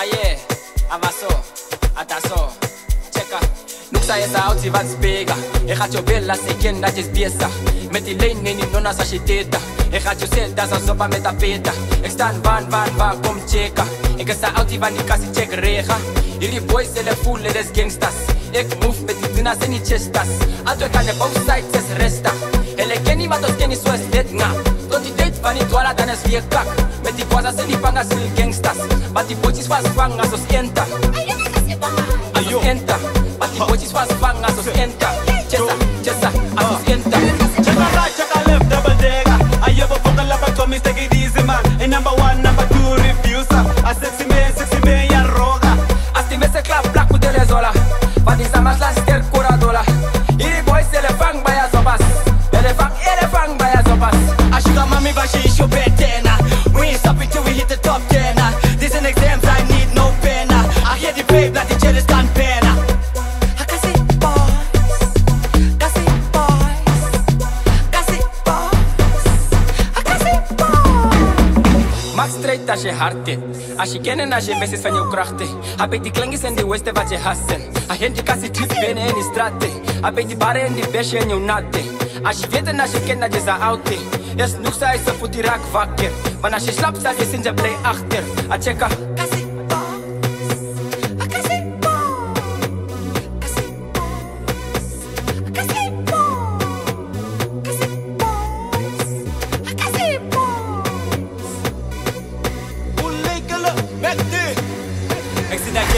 aye, avaso, ataso, checka. Nuksa esa auti van spega, e, e khatyo bella se ken da tes biesa. Meti lane ni nona sa shiteta, e khatyo sel da sa meta peta. Ekstan van van van kom checka, e kasa auti van di kasi check reha. Iri boys se le full er le gangsters, ek move meti dina se ni chestas. Ato e kane bom side resta, ele keni matos keni so es. Kan de both sides is resta. Hulle ken nie wat ons ken nie so is dit nga. Tot die date van die dwala dan is weer kak. Met die kwazas en die pangas wil gangsters. Maar die bootjes was vang as ons enter. As ons enter. Maar die bootjes was vang as ons enter. Chesa, chesa, as ons enter. Als je hart het. Als je kennen als je wist is van je krachten. Heb ik die klinkjes en die westen wat je hassen. Heeft die kassie trips binnen in die straten. Heb ik die barren en die besje en je natte. Als je weet en als je kent dat je zou oud Yes, nog zij ze voet die raak wakker. Want als je slaapt, staat je zin je blij achter. A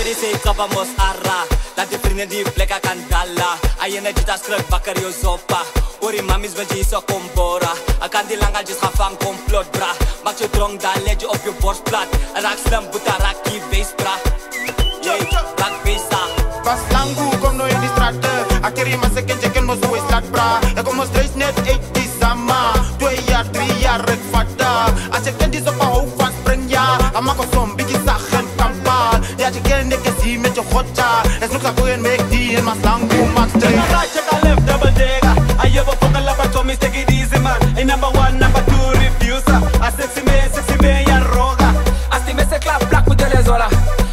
Dat jullie zeggen kabamos arra. Dat die vrienden die plekken kan dalla Ayene jita skrek bakker yo zopa Ori mamis ben je zo kombora Ik kan die langa just gaan van complot bra. Maak je dronk dan leg je op je borst plat. Raak slim boeta raak je wees bra. Visa ah. Pas langu kom no in die straten Akiri maar ze kent je ken mo zo is laat bra. Kom ons steeds net 80 sama Twee jaar, drie jaar ik vata Als je kent die zo van hoofd van spring is met je gotcha Es nog en make die in mas langu max Check train a right, check a left, double decker. I have a fucking love, but me take it easy, man. And number one, number two, refuser. A sexy man, sexy man, ya roga. As die mense klap plak met hulle zola.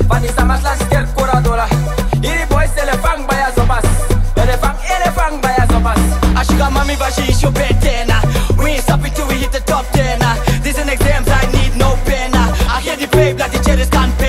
Want die samas laat sterk kuradola. Hierdie boys hulle vang by as opas. Hulle vang, hulle vang by as opas. I sugar mommy, but she show better. nah. We ain't stopping till we hit the top ten. nah. This an exams, I need no pen. I hear the babe like the jealous can pen.